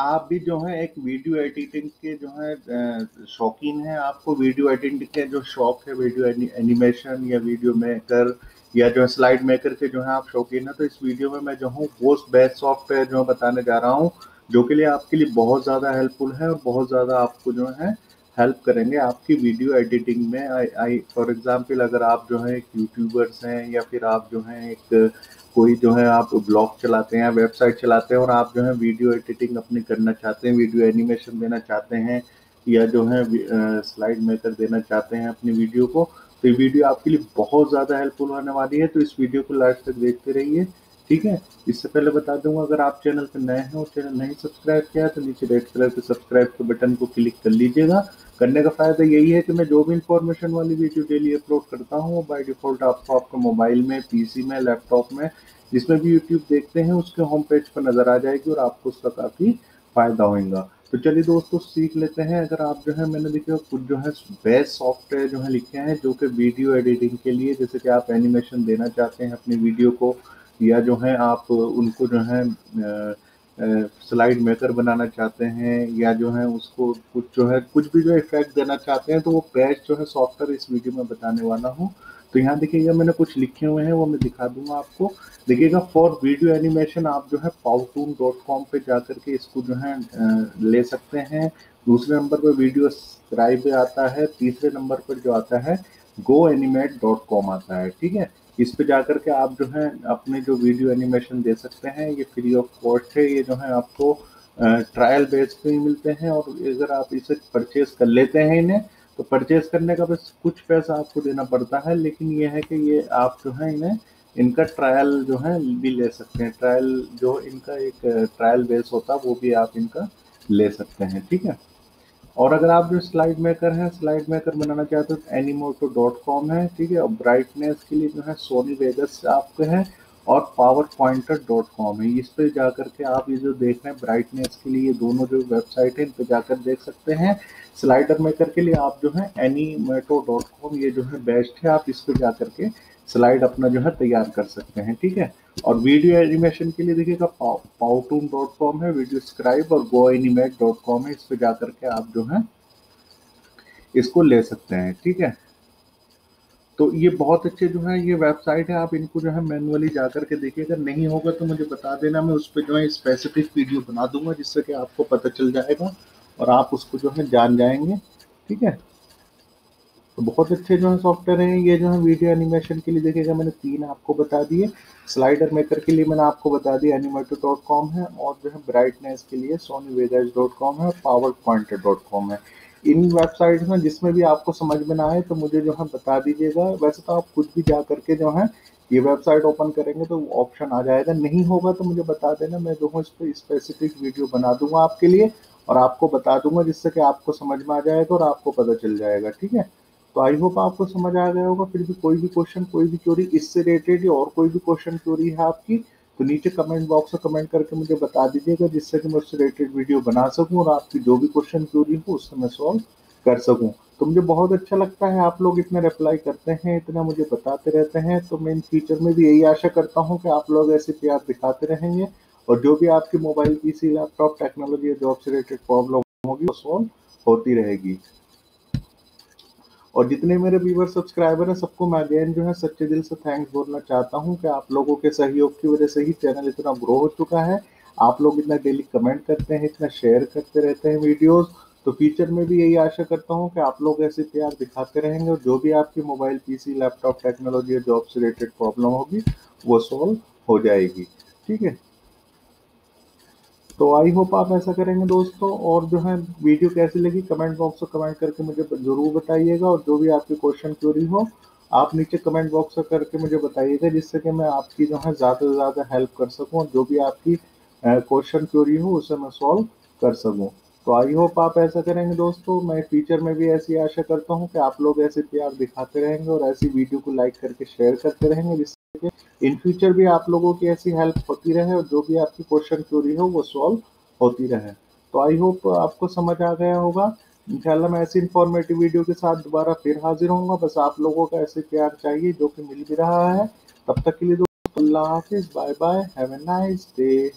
आप भी जो है एक वीडियो एडिटिंग के जो है शौकीन हैं? आपको वीडियो एडिटिंग के जो शौक है वीडियो एनिमेशन या वीडियो मेकर या जो है स्लाइड मेकर के जो है आप शौकीन हैं? तो इस वीडियो में मैं जो हूँ पोस्ट बेस्ट सॉफ्टवेयर जो बताने जा रहा हूँ, जो के लिए आपके लिए बहुत ज़्यादा हेल्पफुल है और बहुत ज़्यादा आपको जो है हेल्प करेंगे आपकी वीडियो एडिटिंग में। आई फॉर एग्जांपल अगर आप जो है एक यूट्यूबर्स हैं या फिर आप जो है एक, कोई जो है आप ब्लॉग चलाते हैं वेबसाइट चलाते हैं और आप जो है वीडियो एडिटिंग अपनी करना चाहते हैं वीडियो एनिमेशन देना चाहते हैं या जो है स्लाइड मेकर देना चाहते हैं अपनी वीडियो को तो ये वीडियो आपके लिए बहुत ज़्यादा हेल्पफुल होने वाली है। तो इस वीडियो को लास्ट तक देखते रहिए, ठीक है? इससे पहले बता दूँगा, अगर आप चैनल पर नए हैं और चैनल नहीं सब्सक्राइब किया है तो नीचे रेड कलर के सब्सक्राइब के बटन को क्लिक कर लीजिएगा। करने का फ़ायदा यही है कि मैं जो भी इंफॉर्मेशन वाली वीडियो डेली अपलोड करता हूँ, वो बाय डिफ़ॉल्ट आपको आपके मोबाइल में पीसी में लैपटॉप में, जिसमें भी यूट्यूब देखते हैं, उसके होम पेज पर नज़र आ जाएगी और आपको उसका काफ़ी फ़ायदा होगा तो चलिए दोस्तों, सीख लेते हैं। अगर आप जो है, मैंने देखा कुछ जो है बेस्ट सॉफ्टवेयर जो है लिखे हैं, जो कि वीडियो एडिटिंग के लिए, जैसे कि आप एनिमेशन देना चाहते हैं अपनी वीडियो को, या जो है आप उनको जो है स्लाइड मेकर बनाना चाहते हैं या जो है उसको कुछ जो है, कुछ भी जो इफ़ेक्ट देना चाहते हैं तो वो बेस्ट जो है सॉफ्टवेयर इस वीडियो में बताने वाला हूँ। तो यहाँ देखिएगा, मैंने कुछ लिखे हुए हैं, वो मैं दिखा दूँगा आपको। देखिएगा फॉर वीडियो एनिमेशन आप जो है पाउटून डॉट कॉम पर जा करके इसको जो है ले सकते हैं। दूसरे नंबर पर वीडियो स्क्राइब आता है, तीसरे नंबर पर जो आता है गो एनिमेट डॉट कॉम आता है, ठीक है? इस पे जाकर के आप जो है अपने जो वीडियो एनिमेशन दे सकते हैं, ये फ्री ऑफ़ कॉस्ट है, ये जो है आपको ट्रायल बेस पे ही मिलते हैं और अगर आप इसे परचेज कर लेते हैं इन्हें तो परचेज करने का बस कुछ पैसा आपको देना पड़ता है, लेकिन ये है कि ये आप जो है इन्हें, इनका ट्रायल जो है भी ले सकते हैं। ट्रायल जो इनका एक ट्रायल बेस होता है वो भी आप इनका ले सकते हैं, ठीक है? और अगर आप जो स्लाइड मेकर हैं स्लाइड मेकर बनाना चाहते हो तो एनीमोटो डॉट कॉम है, ठीक है? और ब्राइटनेस के लिए जो है सोनी वेगस आपके हैं। और पावर पॉइंटर डॉट कॉम है। इस पर जाकर के आप ये जो देख रहे हैं ब्राइटनेस के लिए दोनों जो वेबसाइट है, इन पर जाकर देख सकते हैं। स्लाइडर मेकर के लिए आप जो है एनीमेटो डॉट कॉम ये जो है बेस्ट है। आप इस पर जाकर के स्लाइड अपना जो है तैयार कर सकते हैं, ठीक है? और वीडियो एनिमेशन के लिए देखिएगा पाउटून डॉट कॉम है वीडियो स्क्राइब और गो एनिमेट डॉट कॉम है। इस पर जाकर के आप जो है, इसको ले सकते हैं, ठीक है? तो ये बहुत अच्छे जो है, ये वेबसाइट है, आप इनको जो है मैनुअली जा करके देखिए। अगर नहीं होगा तो मुझे बता देना, मैं उस पर जो है स्पेसिफिक वीडियो बना दूँगा, जिससे कि आपको पता चल जाएगा और आप उसको जो है जान जाएँगे। ठीक है? तो बहुत अच्छे जो है सॉफ्टवेयर हैं, ये जो है वीडियो एनिमेशन के लिए देखिएगा, मैंने तीन आपको बता दिए। स्लाइडर मेकर के लिए मैंने आपको बता दिया एनिमेटर डॉट कॉम है, और जो है ब्राइटनेस के लिए सोनी वेगाज डॉट कॉम है पावर पॉइंटर डॉट कॉम है। इन वेबसाइट में जिसमें भी आपको समझ में ना आए तो मुझे जो है बता दीजिएगा। वैसे तो आप खुद भी जा करके जो है ये वेबसाइट ओपन करेंगे तो ऑप्शन आ जाएगा। नहीं होगा तो मुझे बता देना, मैं जो हूँ इस पर स्पेसिफिक वीडियो बना दूँगा आपके लिए और आपको बता दूँगा जिससे कि आपको समझ में आ जाएगा और आपको पता चल जाएगा, ठीक है? तो आई होप आपको समझ आ गया होगा। फिर भी कोई भी क्वेश्चन कोई भी क्योरी इससे रिलेटेड या और कोई भी क्वेश्चन क्योरी है आपकी तो नीचे कमेंट बॉक्स में कमेंट करके मुझे बता दीजिएगा, जिससे कि मैं उससे रिलेटेड वीडियो बना सकूँ और आपकी जो भी क्वेश्चन क्योरी हो, उससे मैं सॉल्व कर सकूँ। तो मुझे बहुत अच्छा लगता है, आप लोग इतना रिप्लाई करते हैं, इतना मुझे बताते रहते हैं तो मैं इन फ्यूचर में भी यही आशा करता हूँ कि आप लोग ऐसे प्यार दिखाते रहेंगे और जो भी आपकी मोबाइल पीसी लैपटॉप टेक्नोलॉजी या जॉब से रिलेटेड प्रॉब्लम होगी, वो सॉल्व होती रहेगी। और जितने मेरे व्यूवर सब्सक्राइबर हैं, सबको मैं अगेन जो है सच्चे दिल से थैंक्स बोलना चाहता हूँ कि आप लोगों के सहयोग की वजह से ही चैनल इतना ग्रो हो चुका है। आप लोग इतना डेली कमेंट करते हैं, इतना शेयर करते रहते हैं वीडियोस तो फ्यूचर में भी यही आशा करता हूँ कि आप लोग ऐसे प्यार दिखाते रहेंगे और जो भी आपकी मोबाइल पीसी लैपटॉप टेक्नोलॉजी या जॉब से रिलेटेड प्रॉब्लम होगी, वो सॉल्व हो जाएगी। ठीक है? तो आई होप आप ऐसा करेंगे दोस्तों, और जो है वीडियो कैसी लगी कमेंट बॉक्स में कमेंट करके मुझे ज़रूर बताइएगा, और जो भी आपकी क्वेश्चन क्यूरी हो, आप नीचे कमेंट बॉक्स में करके मुझे बताइएगा, जिससे कि मैं आपकी जो है ज़्यादा से ज़्यादा हेल्प कर सकूँ, और जो भी आपकी क्वेश्चन क्यूरी हो, उसे मैं सॉल्व कर सकूँ। तो आई होप आप ऐसा करेंगे दोस्तों। मैं फ्यूचर में भी ऐसी आशा करता हूँ कि आप लोग ऐसे प्यार दिखाते रहेंगे और ऐसी वीडियो को लाइक करके शेयर करते रहेंगे, जिससे कि इन फ्यूचर भी आप लोगों की ऐसी हेल्प होती रहे और जो भी आपकी क्वेश्चन क्यूरी हो, वो सॉल्व होती रहे। तो आई होप आपको समझ आ गया होगा। इंशाल्लाह मैं ऐसी इंफॉर्मेटिव वीडियो के साथ दोबारा फिर हाजिर होऊँगा। बस आप लोगों का ऐसे प्यार चाहिए जो कि मिल भी रहा है। तब तक के लिए दोस्तों, अल्लाह हाफिज bye bye have a nice day